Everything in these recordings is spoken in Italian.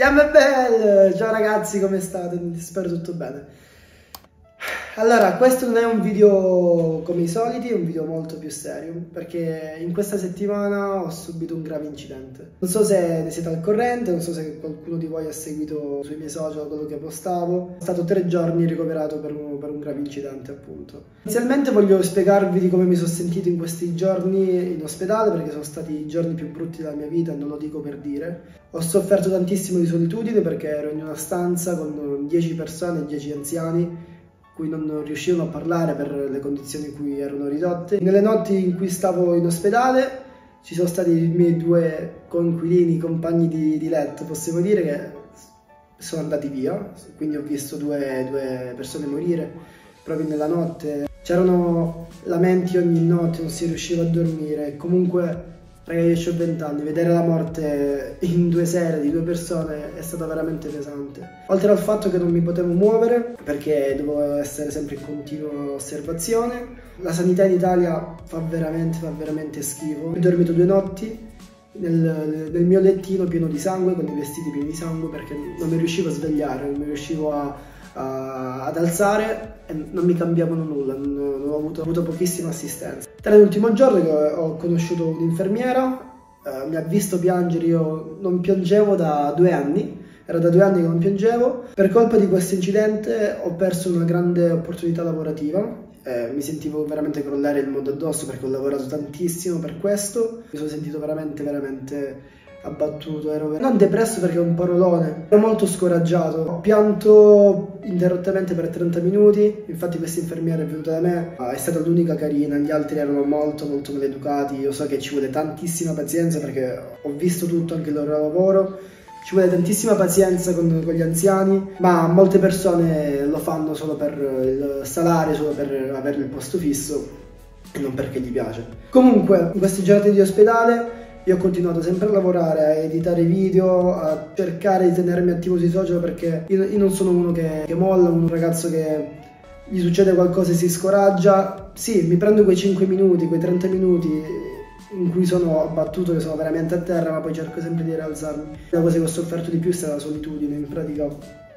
Yamabel! Ciao ragazzi, come state? Spero tutto bene. Allora, questo non è un video come i soliti, è un video molto più serio, perché in questa settimana ho subito un grave incidente. Non so se ne siete al corrente, non so se qualcuno di voi ha seguito sui miei social quello che postavo. Sono stato tre giorni ricoverato per un, per un grave incidente, appunto. Inizialmente voglio spiegarvi di come mi sono sentito in questi giorni in ospedale, perché sono stati i giorni più brutti della mia vita, non lo dico per dire. Ho sofferto tantissimo di solitudine perché ero in una stanza con 10 persone, 10 anziani cui non riuscivano a parlare per le condizioni in cui erano ridotte. Nelle notti in cui stavo in ospedale ci sono stati i miei due coinquilini, compagni di, di letto, possiamo dire che sono andati via, quindi ho visto due, due persone morire proprio nella notte. C'erano lamenti ogni notte, non si riusciva a dormire, comunque Ragazzi, io ho 20 anni, vedere la morte in due sere di due persone è stata veramente pesante. Oltre al fatto che non mi potevo muovere, perché dovevo essere sempre in continua osservazione, la sanità in Italia fa veramente, fa veramente schifo. Ho dormito due notti nel, nel mio lettino pieno di sangue, con i vestiti pieni di sangue, perché non mi riuscivo a svegliare, non mi riuscivo a uh, ad alzare e non mi cambiavano nulla, non, non ho, avuto, ho, avuto, pochissima assistenza. Tra l'ultimo giorno che ho conosciuto un'infermiera, uh, mi ha visto piangere, io non piangevo da due anni, era da due anni che non piangevo. Per colpa di questo incidente ho perso una grande opportunità lavorativa. Eh, mi sentivo veramente crollare il mondo addosso perché ho lavorato tantissimo per questo. Mi sono sentito veramente, veramente abbattuto, ero non depresso perché è un parolone, ero molto scoraggiato, ho pianto interrottamente per 30 minuti, infatti questa infermiera è venuta da me, è stata l'unica carina, gli altri erano molto molto maleducati, io so che ci vuole tantissima pazienza perché ho visto tutto anche il loro lavoro, ci vuole tantissima pazienza con, con, gli anziani, ma molte persone lo fanno solo per il salario, solo per avere il posto fisso e non perché gli piace. Comunque, in questi giorni di ospedale io ho continuato sempre a lavorare, a editare video, a cercare di tenermi attivo sui social perché io, io non sono uno che, che molla, un ragazzo che gli succede qualcosa e si scoraggia. Sì, mi prendo quei 5 minuti, quei 30 minuti in cui sono abbattuto, che sono veramente a terra, ma poi cerco sempre di rialzarmi. La cosa che ho sofferto di più è stata la solitudine, in pratica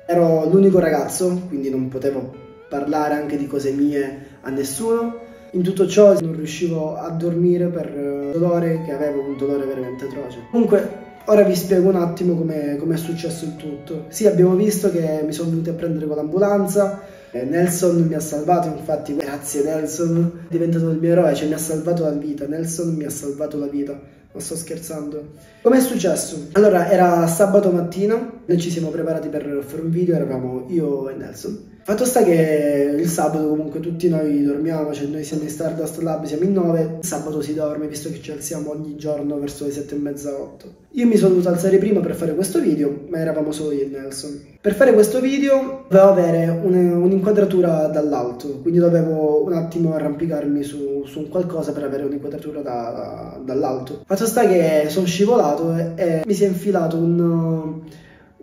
ero l'unico ragazzo, quindi non potevo parlare anche di cose mie a nessuno in tutto ciò non riuscivo a dormire per eh, dolore che avevo, un dolore veramente atroce. Comunque, ora vi spiego un attimo come è successo il tutto. Sì, abbiamo visto che mi sono venuti a prendere con l'ambulanza, Nelson mi ha salvato, infatti grazie Nelson, è diventato il mio eroe, cioè mi ha salvato la vita, Nelson mi ha salvato la vita, non sto scherzando. Com'è successo? Allora, era sabato mattina, noi ci siamo preparati per fare un video, eravamo io e Nelson. Fatto sta che il sabato comunque tutti noi dormiamo, cioè noi siamo in Stardust Lab, siamo in 9, il sabato si dorme visto che ci alziamo ogni giorno verso le 7 e mezza 8. Io mi sono dovuto alzare prima per fare questo video, ma eravamo solo io e Nelson. Per fare questo video dovevo avere un'inquadratura dall'alto, quindi dovevo un attimo arrampicarmi su, su un qualcosa per avere un'inquadratura da, dall'alto. Fatto sta che sono scivolato e, e mi si è infilato un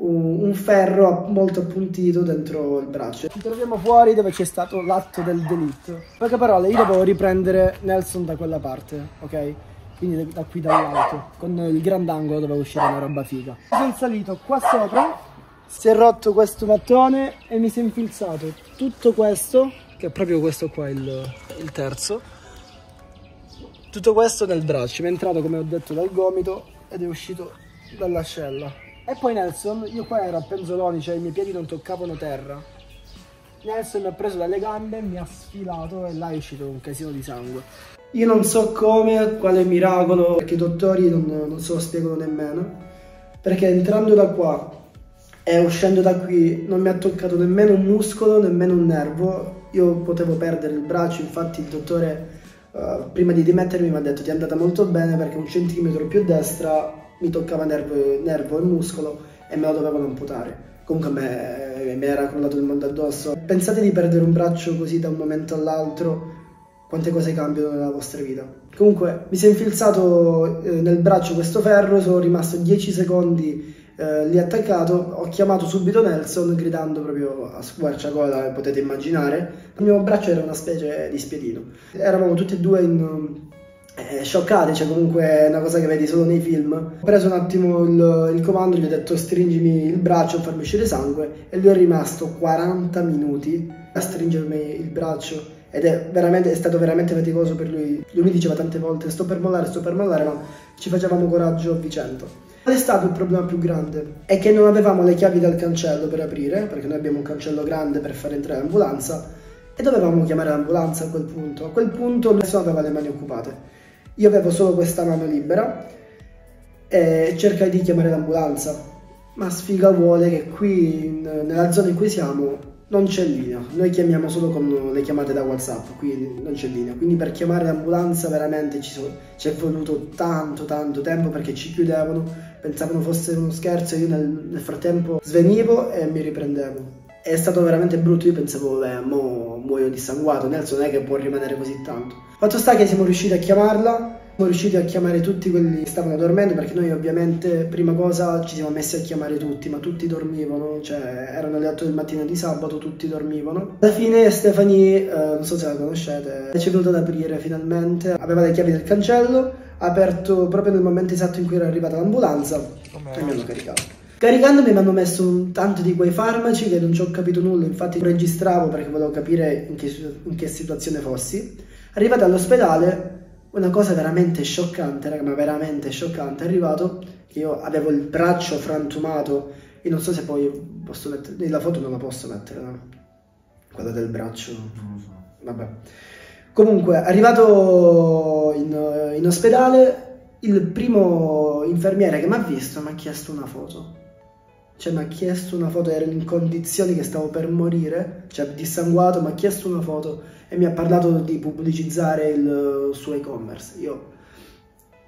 un ferro molto appuntito dentro il braccio. Ci troviamo fuori dove c'è stato l'atto del delitto. In poche parole, io devo riprendere Nelson da quella parte, ok? Quindi da qui dall'alto, con il grandangolo dove uscire una roba figa. Sono salito qua sopra, si è rotto questo mattone e mi si è infilzato tutto questo, che è proprio questo qua il, il terzo, tutto questo nel braccio. Mi è entrato, come ho detto, dal gomito ed è uscito dall'ascella. E poi Nelson, io qua ero a penzoloni, cioè i miei piedi non toccavano terra. Nelson mi ha preso dalle gambe, mi ha sfilato e là è uscito un casino di sangue. Io non so come, quale miracolo, perché i dottori non, non se lo spiegano nemmeno. Perché entrando da qua e uscendo da qui non mi ha toccato nemmeno un muscolo, nemmeno un nervo. Io potevo perdere il braccio, infatti il dottore uh, prima di dimettermi mi ha detto ti è andata molto bene perché un centimetro più a destra mi toccava nervo, nervo e muscolo e me lo dovevano amputare. Comunque me mi era crollato il mondo addosso. Pensate di perdere un braccio così da un momento all'altro, quante cose cambiano nella vostra vita. Comunque mi si è infilzato eh, nel braccio questo ferro, sono rimasto 10 secondi eh, lì attaccato, ho chiamato subito Nelson gridando proprio a squarciagola, potete immaginare. Il mio braccio era una specie di spiedino. Eravamo tutti e due in eh, scioccati, cioè comunque è una cosa che vedi solo nei film. Ho preso un attimo il, il comando, gli ho detto stringimi il braccio, farmi uscire sangue e lui è rimasto 40 minuti a stringermi il braccio ed è, è stato veramente faticoso per lui. Lui mi diceva tante volte sto per mollare, sto per mollare, ma ci facevamo coraggio a vicenda. Qual è stato il problema più grande? È che non avevamo le chiavi del cancello per aprire, perché noi abbiamo un cancello grande per far entrare l'ambulanza, e dovevamo chiamare l'ambulanza a quel punto. A quel punto nessuno aveva le mani occupate. Io avevo solo questa mano libera e cercai di chiamare l'ambulanza, ma sfiga vuole che qui, in, nella zona in cui siamo, non c'è linea, noi chiamiamo solo con le chiamate da WhatsApp, quindi non c'è linea. Quindi per chiamare l'ambulanza veramente ci, sono, ci, è voluto tanto tanto tempo perché ci chiudevano, pensavano fosse uno scherzo, io nel, nel frattempo svenivo e mi riprendevo. È stato veramente brutto, io pensavo, beh, mo muoio dissanguato, Nelson non è che può rimanere così tanto. Fatto sta che siamo riusciti a chiamarla, siamo riusciti a chiamare tutti quelli che stavano dormendo perché noi ovviamente prima cosa ci siamo messi a chiamare tutti ma tutti dormivano. Cioè erano le 8 del mattino di sabato tutti dormivano. Alla fine Stefani eh, non so se la conoscete ci è venuta ad aprire finalmente. Aveva le chiavi del cancello ha aperto proprio nel momento esatto in cui era arrivata l'ambulanza. E mi hanno caricato Caricandomi mi hanno messo un tanto di quei farmaci che non ci ho capito nulla, infatti registravo perché volevo capire in che, in che situazione fossi. Arrivata all'ospedale una cosa veramente scioccante, raga, ma veramente scioccante, è arrivato che io avevo il braccio frantumato, io non so se poi posso mettere, la foto non la posso mettere, no? Quella del braccio, non lo so, vabbè. Comunque, arrivato in, in ospedale, il primo infermiere che mi ha visto mi ha chiesto una foto. Cioè mi ha chiesto una foto, ero in condizioni che stavo per morire, cioè dissanguato, mi ha chiesto una foto e mi ha parlato di pubblicizzare il suo e-commerce. Io,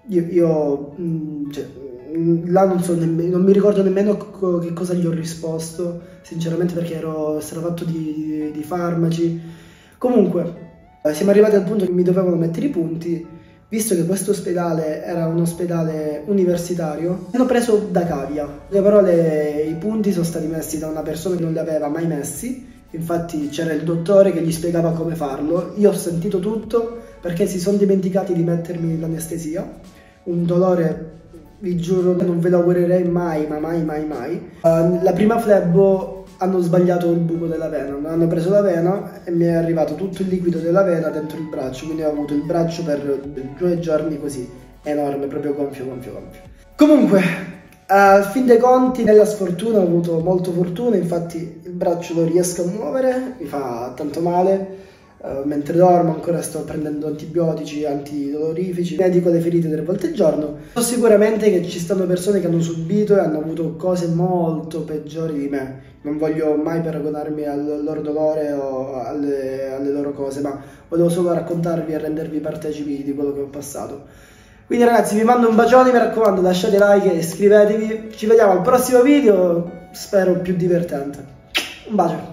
io, io mm, cioè, mm, là non, so nemmeno, non mi ricordo nemmeno co che cosa gli ho risposto, sinceramente perché ero, ero fatto di, di, di farmaci. Comunque, siamo arrivati al punto che mi dovevano mettere i punti, visto che questo ospedale era un ospedale universitario, hanno preso da cavia. Le parole, i punti sono stati messi da una persona che non li aveva mai messi Infatti c'era il dottore che gli spiegava come farlo. Io ho sentito tutto perché si sono dimenticati di mettermi l'anestesia. Un dolore, vi giuro, non ve lo augurerei mai, ma mai, mai, mai. Uh, la prima flebbo hanno sbagliato il buco della vena. Hanno preso la vena e mi è arrivato tutto il liquido della vena dentro il braccio. Quindi ho avuto il braccio per due giorni così, enorme, proprio gonfio, gonfio, gonfio. Comunque, a fin dei conti, nella sfortuna ho avuto molto fortuna, infatti il braccio lo riesco a muovere, mi fa tanto male, uh, mentre dormo ancora sto prendendo antibiotici, antidolorifici, medico le ferite tre volte al giorno. So sicuramente che ci stanno persone che hanno subito e hanno avuto cose molto peggiori di me. Non voglio mai paragonarmi al loro dolore o alle, alle loro cose, ma volevo solo raccontarvi e rendervi partecipi di quello che ho passato. Quindi ragazzi vi mando un bacione, mi raccomando lasciate like e iscrivetevi. Ci vediamo al prossimo video, spero più divertente. Un bacio.